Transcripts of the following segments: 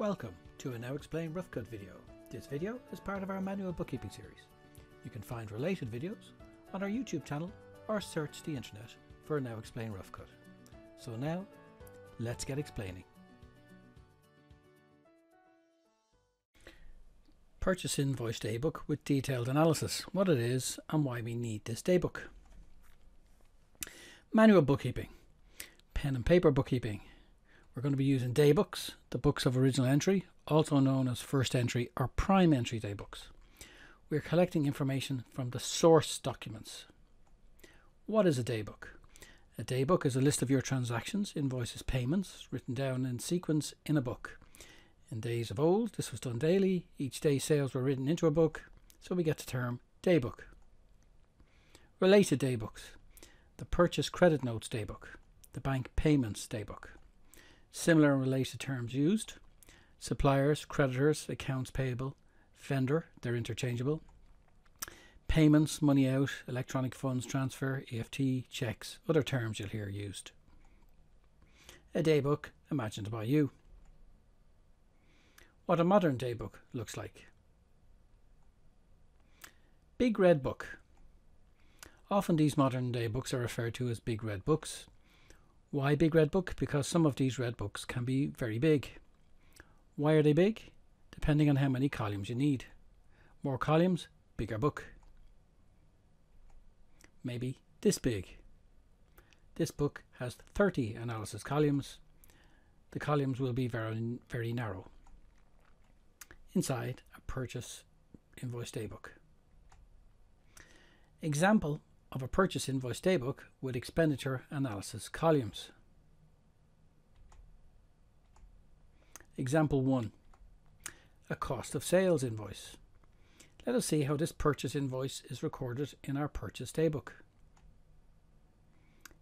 Welcome to a Now Explain Rough Cut video. This video is part of our manual bookkeeping series. You can find related videos on our YouTube channel or search the internet for a Now Explain Rough Cut. So now, let's get explaining. Purchase Invoice Daybook with detailed analysis, what it is and why we need this daybook. Manual bookkeeping, pen and paper bookkeeping, we're going to be using daybooks, the books of original entry, also known as first entry or prime entry daybooks. We're collecting information from the source documents. What is a daybook? A daybook is a list of your transactions, invoices, payments, written down in sequence in a book. In days of old, this was done daily. Each day sales were written into a book, so we get the term daybook. Related daybooks. The purchase credit notes daybook. The bank payments daybook. Similar and related terms used. Suppliers, creditors, accounts payable, vendor, they're interchangeable. Payments, money out, electronic funds transfer, EFT, checks, other terms you'll hear used. A daybook imagined by you. What a modern daybook looks like. Big Red Book. Often these modern day books are referred to as Big Red Books. Why big red book? Because some of these red books can be very big. Why are they big? Depending on how many columns you need. More columns, bigger book. Maybe this big. This book has 30 analysis columns. The columns will be very, very narrow. Inside a purchase invoice daybook. Example of a purchase invoice daybook with expenditure analysis columns. Example 1. A cost of sales invoice. Let us see how this purchase invoice is recorded in our purchase daybook.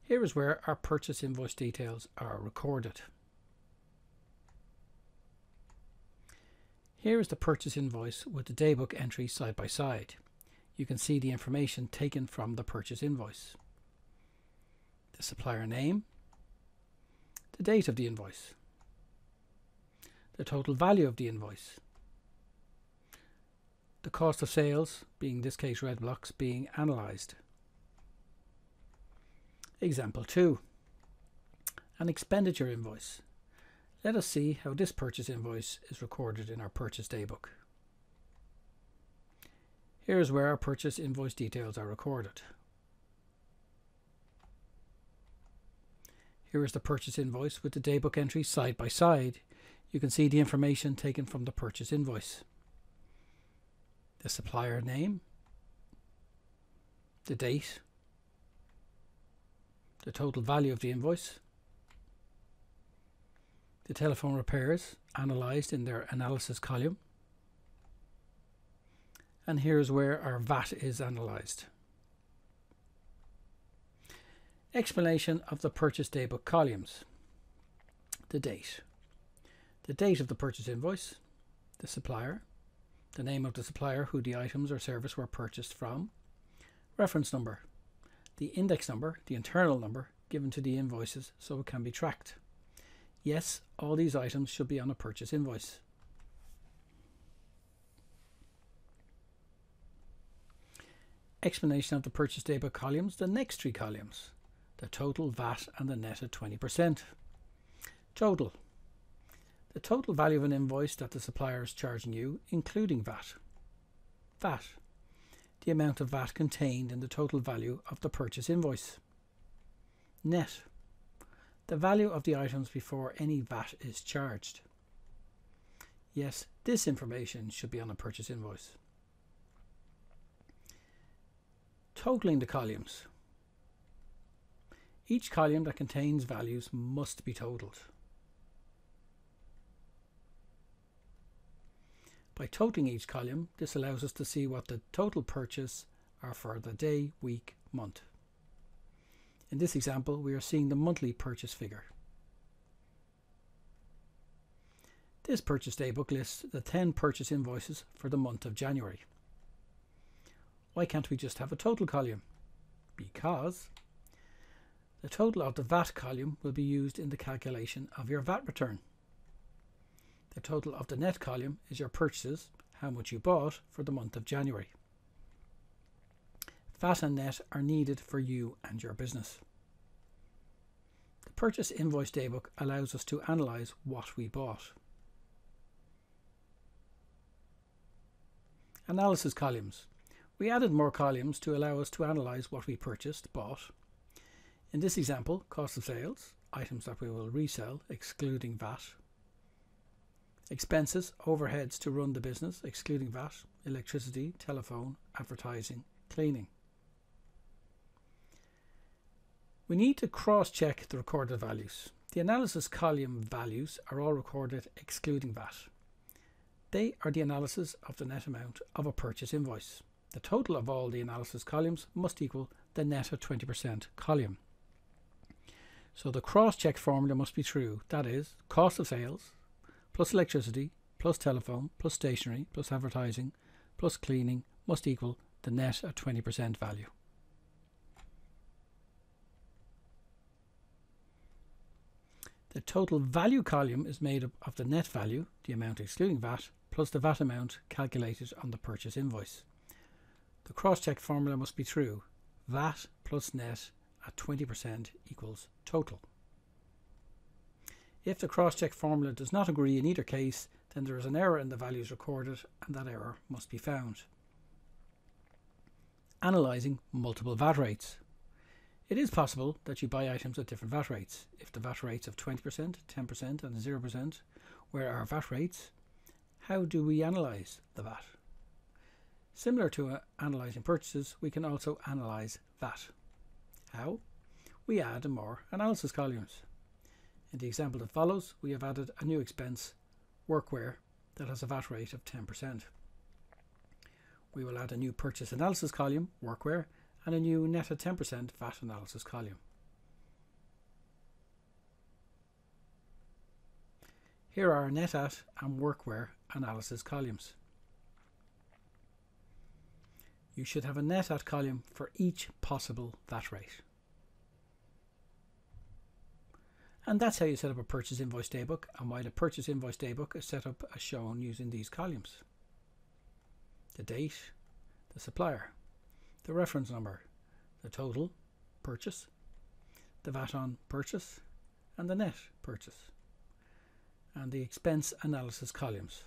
Here is where our purchase invoice details are recorded. Here is the purchase invoice with the daybook entry side by side you can see the information taken from the purchase invoice. The supplier name, the date of the invoice, the total value of the invoice, the cost of sales, being in this case red blocks, being analysed. Example 2. An expenditure invoice. Let us see how this purchase invoice is recorded in our purchase daybook. Here is where our purchase invoice details are recorded. Here is the purchase invoice with the daybook entry side by side. You can see the information taken from the purchase invoice. The supplier name, the date, the total value of the invoice, the telephone repairs analysed in their analysis column, and here's where our VAT is analysed. Explanation of the purchase daybook columns. The date. The date of the purchase invoice, the supplier, the name of the supplier who the items or service were purchased from, reference number, the index number, the internal number given to the invoices so it can be tracked. Yes, all these items should be on a purchase invoice. Explanation of the purchase daybook columns, the next three columns, the total VAT and the net at 20%. Total. The total value of an invoice that the supplier is charging you, including VAT. VAT. The amount of VAT contained in the total value of the purchase invoice. Net. The value of the items before any VAT is charged. Yes, this information should be on a purchase invoice. Totaling the columns. Each column that contains values must be totaled. By totaling each column, this allows us to see what the total purchase are for the day, week, month. In this example, we are seeing the monthly purchase figure. This purchase daybook lists the 10 purchase invoices for the month of January. Why can't we just have a total column? Because the total of the VAT column will be used in the calculation of your VAT return. The total of the net column is your purchases, how much you bought for the month of January. VAT and net are needed for you and your business. The purchase invoice daybook allows us to analyse what we bought. Analysis columns. We added more columns to allow us to analyse what we purchased, bought. In this example, cost of sales, items that we will resell, excluding VAT. Expenses, overheads to run the business, excluding VAT, electricity, telephone, advertising, cleaning. We need to cross-check the recorded values. The analysis column values are all recorded excluding VAT. They are the analysis of the net amount of a purchase invoice. The total of all the analysis columns must equal the net of 20% column. So the cross-check formula must be true. That is, cost of sales plus electricity plus telephone plus stationery plus advertising plus cleaning must equal the net at 20% value. The total value column is made up of the net value, the amount excluding VAT, plus the VAT amount calculated on the purchase invoice. The cross-check formula must be true. VAT plus net at 20% equals total. If the cross-check formula does not agree in either case, then there is an error in the values recorded and that error must be found. Analysing multiple VAT rates. It is possible that you buy items at different VAT rates. If the VAT rates of 20%, 10% and 0% where are VAT rates, how do we analyse the VAT? Similar to uh, analysing purchases, we can also analyse VAT. How? We add more analysis columns. In the example that follows, we have added a new expense, workwear, that has a VAT rate of 10%. We will add a new purchase analysis column, workwear, and a new net at 10% VAT analysis column. Here are net at and workwear analysis columns. You should have a net at column for each possible VAT rate. And that's how you set up a purchase invoice daybook and why the purchase invoice daybook is set up as shown using these columns. The date, the supplier, the reference number, the total purchase, the VAT on purchase, and the net purchase, and the expense analysis columns.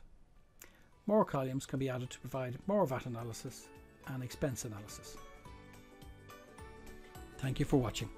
More columns can be added to provide more VAT analysis and expense analysis. Thank you for watching.